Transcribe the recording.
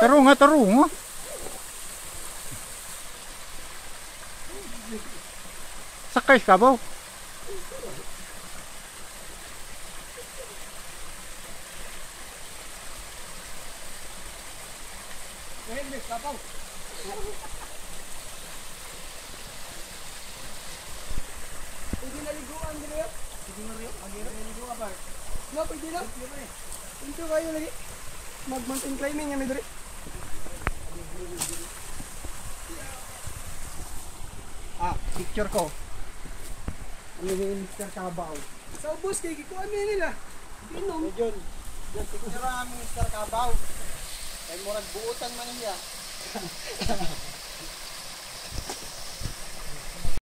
Tarunga, tarunga. Sakay ka ba? Pwede naliguan din yun. Pwede na rin. Ang hirap naliguan ba? No, pwede na. Ito kayo lagi. Mag mountain climbing yan diri. Ah, picture ko. Ano yung Mr. Cabaw? Sa ubos kay gikuan ni nila. Inom. Yung picture ang Mr. Cabaw. Kay murag buutan man niya.